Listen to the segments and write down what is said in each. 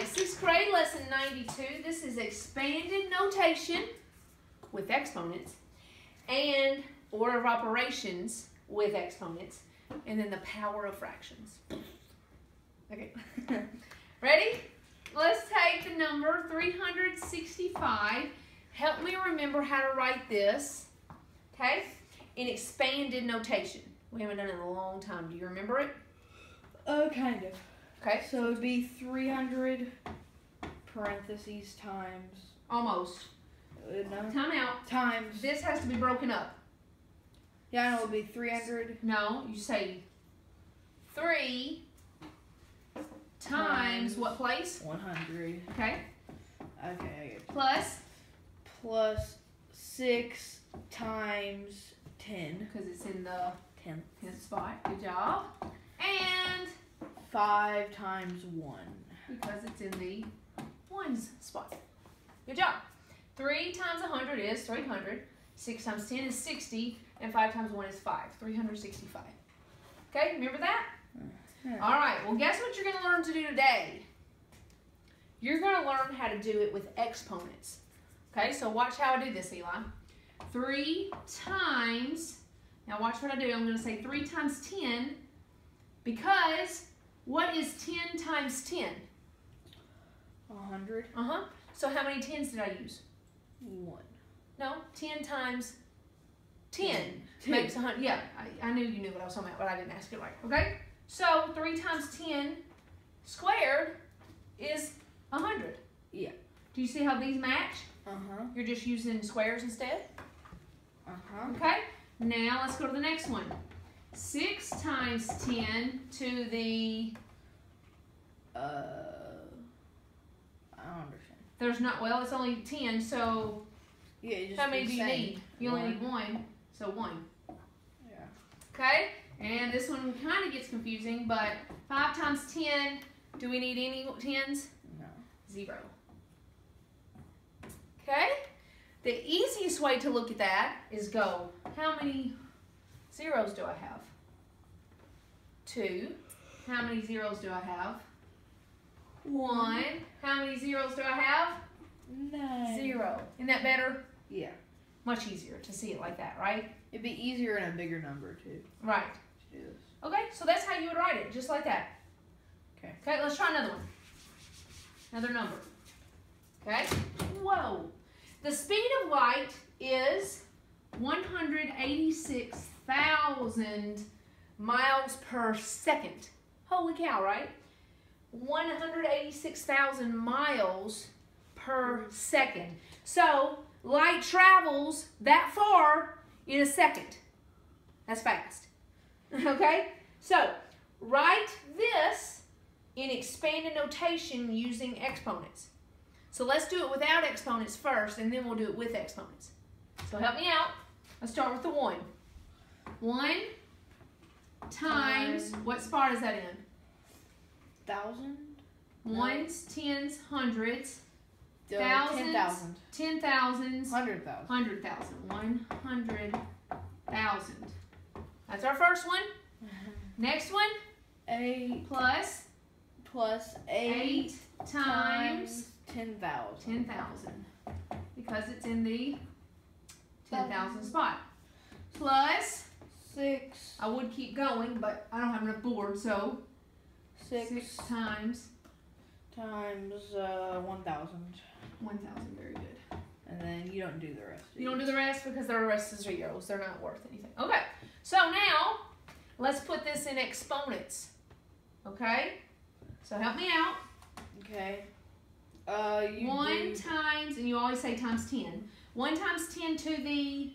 right, sixth grade lesson 92. This is expanded notation with exponents and order of operations with exponents and then the power of fractions. Okay, ready? Let's take the number 365. Help me remember how to write this, okay, in expanded notation. We haven't done it in a long time. Do you remember it? Uh, kind of. Okay. So it'd be 300 parentheses times. Almost. No. Time out. Times. This has to be broken up. Yeah, I know it'd be 300 No, you say three times Times. what place? 100. Okay. Okay, I get it. Plus, Plus 6 times 10. because it's in the 10. 10th spot. Good job. And 5 times 1. because it's in the ones spot. Good job. 3 times 100 is 300. 6 times 10 is 60. And 5 times 1 is 5. 365. Okay, remember that? Yeah. All right, well, guess what you're going to learn to do today? You're going to learn how to do it with exponents. Okay, so watch how I do this, Eli. 3 times, now watch what I do. I'm going to say 3 times 10 because what is 10 times 10? 100. Uh-huh. So how many 10s did I use? 1. No, 10 times 10 Two. makes 100. Yeah, I, I knew you knew what I was talking about, but I didn't ask it right. Okay? So 3 times 10 squared is 100. Yeah. Do you see how these match? Uh-huh. You're just using squares instead? Uh-huh. Okay? Now let's go to the next one. 6 times 10 to the, Uh, I don't understand. there's not, well, it's only 10, so Yeah, how many do you need? You only one. need one, so 1. Yeah. Okay? And this one kind of gets confusing, but 5 times 10, do we need any 10s? No. Zero. Okay? The easiest way to look at that is go, how many zeros do I have? Two. How many zeros do I have? One. How many zeros do I have? Nine. Zero. Isn't that better? Yeah. Much easier to see it like that, right? It'd be easier in a bigger number too Right. to do this. Okay, so that's how you would write it, just like that. Okay. Okay, let's try another one. Another number. Okay? Whoa. The speed of light is 186,000 miles per second. Holy cow, right? 186,000 miles per second. So, light travels that far in a second. That's fast. Okay? So, write this in expanded notation using exponents. So let's do it without exponents first, and then we'll do it with exponents. So help me out. Let's start with the 1. 1 times, Times. what spot is that in? Thousand? Ones, tens, hundreds, Thousands. Ten thousand. ten thousands, Hundred thousand. hundred thousand. One hundred thousand. That's our first one. Mm-hmm. Next one, Eight plus plus eight, eight times ten thousand. ten thousand. Because it's in the ten thousand spot. Plus, Six. I would keep going, but I don't have enough board, so Six, six times times uh, one thousand. one thousand. Very good. And then you don't do the rest. You don't do the rest because the rest is zeros. They're not worth anything. Okay. So now let's put this in exponents. Okay. So help me out. Okay. Uh, you One do, times, and you always say times ten. One times ten to the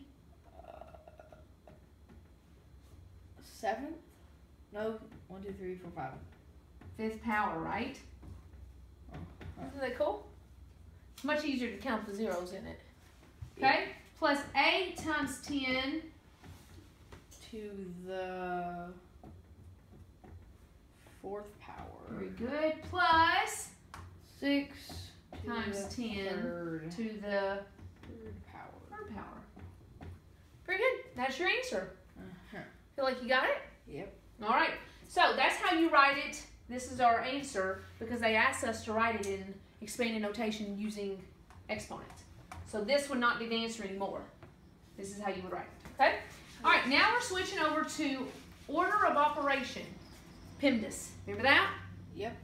seventh? No. One, two, three, four, five. fifth power, right? Oh, isn't that cool? It's much easier to count the zeros in it. Okay? Plus 8 times 10 To the fourth power. Very good. Plus Six Times 10 Third, to the third power. third power. Very good. That's your answer. Feel like you got it? Yep. All right. So that's how you write it this is our answer because they asked us to write it in expanded notation using exponents. So this would not be the answer anymore. This is how you would write it, okay? All right, now we're switching over to order of operation, PEMDAS. Remember that? Yep.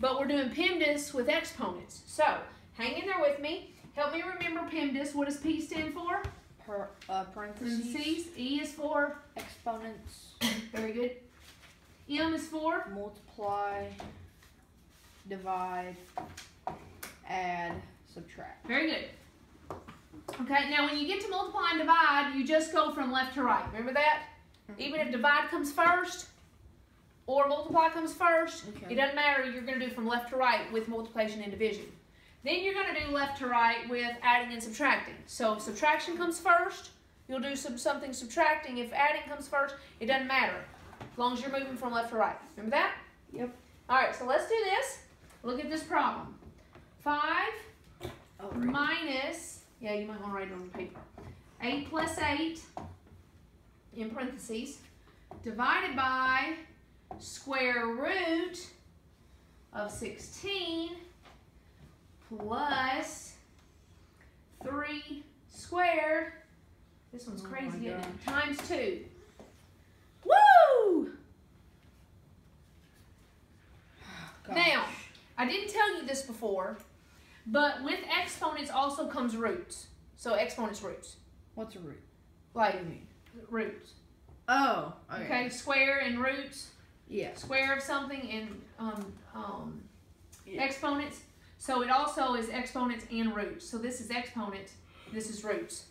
But we're doing PEMDAS with exponents. So, hang in there with me. Help me remember PEMDAS. What does P stand for? Per, uh, parentheses. Parentheses. E is for, Exponents. very good. M is for, multiply. Divide. Add. Subtract. very good. Okay, now when you get to multiply and divide, you just go from left to right. Remember that? Even if divide comes first or multiply comes first, it doesn't matter. You're going to do from left to right with multiplication and division. Then you're going to do left to right with adding and subtracting. So if subtraction comes first, you'll do some something subtracting. If adding comes first, it doesn't matter. As long as you're moving from left to right. Remember that? Yep. All right, so let's do this. Look at this problem. 5 Oh, right. minus, yeah, you might want to write it on the paper. 8 plus 8, in parentheses, divided by square root of 16 plus 3 squared. This one's Oh crazy, isn't it? Times 2. Woo! Gosh. Now, I didn't tell you this before, but with exponents also comes roots. So exponents roots. What's a root? Like roots. Oh. Okay. Okay, square and roots. Yeah. Square of something and um um Yeah. exponents. So it also is exponents and roots. So this is exponents, this is roots.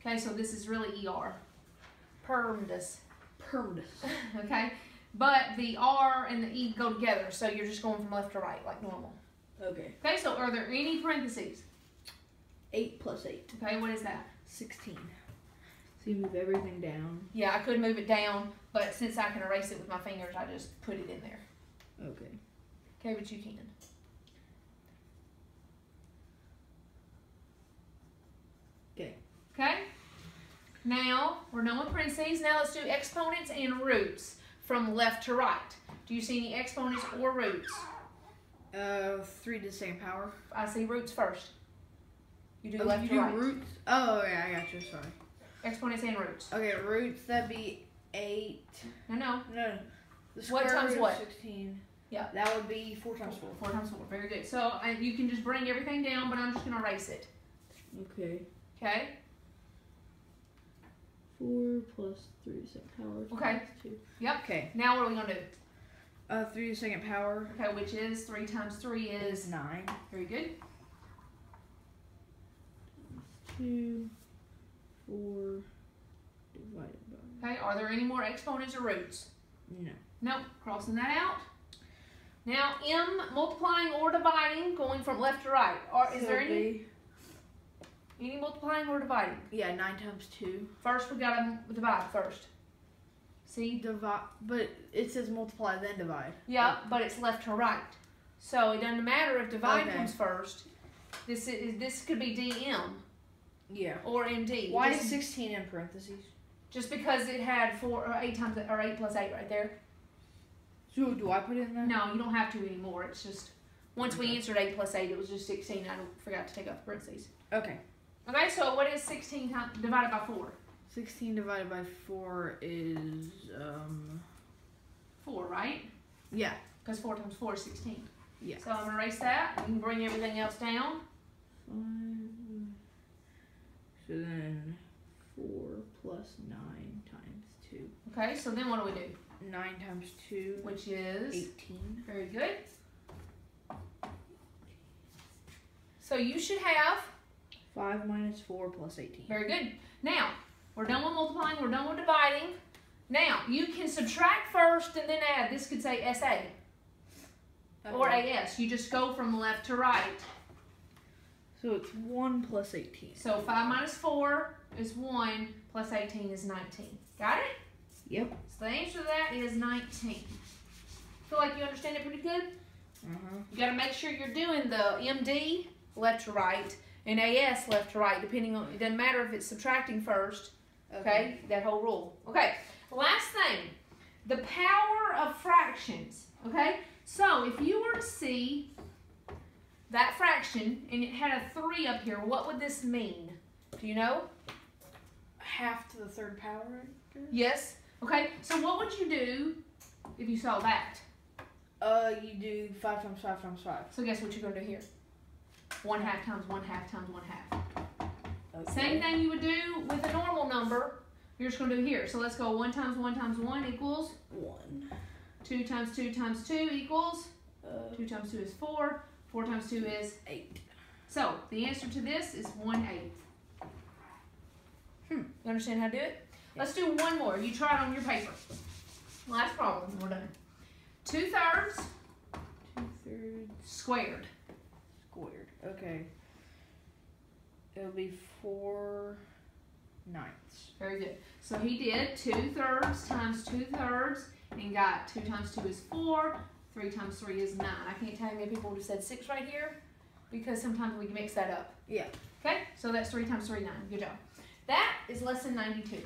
Okay, so this is really ER. PERMDAS. PERMDAS. Okay? But the R and the E go together, so you're just going from left to right like normal. Okay. Okay, so are there any parentheses? Eight plus eight. Okay, what is that? Sixteen. So you move everything down. Yeah, I could move it down, but since I can erase it with my fingers, I just put it in there. Okay. Okay, but you can. Okay. Okay? Now, we're done with parentheses. Now let's do exponents and roots from left to right. Do you see any exponents or roots? Uh, three to the same power. I see roots first. You do Oh, left you to do right. roots. Oh, yeah, I got you. Sorry. Exponents and roots. Okay, roots. That'd be eight. No, no. No. The What times root what? Sixteen. Yeah. That would be four times four. Four times four. Very good. So uh, you can just bring everything down, but I'm just going to erase it. Okay. Okay? Four plus three to the second power. Okay. times Two. Yep. Okay. Now what are we going to do? Uh, three to the second power Okay, which is 3 times 3 is. is nine. Very good. Two. Four. Divided by. Okay, are there any more exponents or roots? No. Nope, crossing that out. Now, M, multiplying or dividing, going from left to right. Are, is So there any, they- any multiplying or dividing? Yeah, nine times two. First, we gotta divide first. See? Divide, but it says multiply then divide. Yeah, but it's left to right. So it doesn't matter if divide Okay. comes first. This is this could be DM Yeah. or MD. Why is sixteen in parentheses? just because it had four or eight times or eight plus eight right there. So do I put it in there? No, you don't have to anymore. It's just once we answered eight plus eight, it was just sixteen. I forgot to take out the parentheses. Okay. Okay, so what is sixteen times divided by four? Sixteen divided by four is um. Four, right? Yeah. Because four times four is sixteen. Yeah. So I'm gonna erase that. and bring everything else down. So then four plus nine times two. Okay, so then what do we do? Nine times two. Which is Eighteen. very good. So you should have Five minus four plus eighteen. very good. Now we're done with multiplying. We're done with dividing. Now you can subtract first and then add. This could say SA or AS. You just go from left to right. So it's one plus eighteen. So 5 minus 4 is 1, plus 18 is 19. Got it? Yep. So the answer to that is 19. Feel like you understand it pretty good? Uh huh. You got to make sure you're doing the MD left to right and AS left to right, depending on, it doesn't matter if it's subtracting first, okay? That whole rule. Okay, last thing. the power of fractions. Okay, so if you were to see that fraction and it had a three up here, what would this mean? Do you know? Half to the third power. Yes. Okay, so what would you do if you saw that? Uh, you do five times five times five. So guess what you're gonna do here? One half times one half times one half. Okay. Same thing you would do with a normal number. You're just gonna do here. So let's go one times one times one equals One. two times two times two equals Uh, two times two is four. Four times two is eight. so the answer to this is one eighth. Hmm. You understand how to do it? Let's do one more. You try it on your paper. Last problem. We're done. Two thirds Two thirds squared. Okay. It'll be four ninths. Very good. So he did two thirds times two thirds and got two times two is four, three times three is nine. I can't tell you how many people would have said six right here because sometimes we mix that up. Yeah. Okay, so that's three times three, nine. Good job. That is lesson 92.